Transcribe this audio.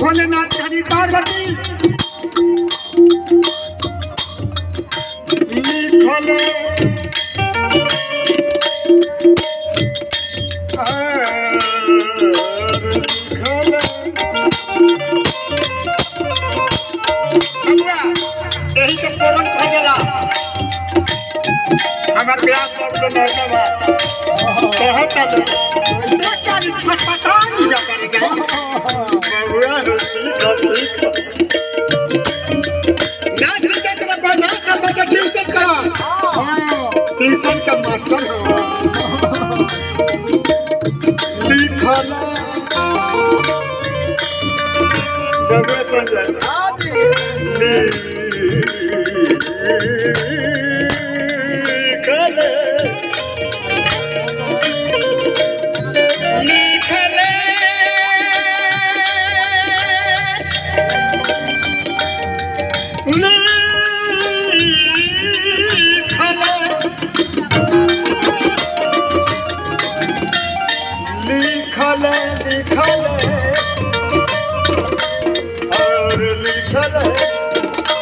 भोलेनाथ हरि पार्वती लिखल यही के पूरन कह गेला हमार ब्याह सब तो लड़का बा कहत है। सरकारी छटपटा नहीं जा करेगा बबुआ ठीक ठीक ना ठीक है तेरा बना कर तो ट्यूशन का ट्यूशन का मास्टर हो लिखल दबे संजय लिखले लिखले ना लिखल लिखल रहे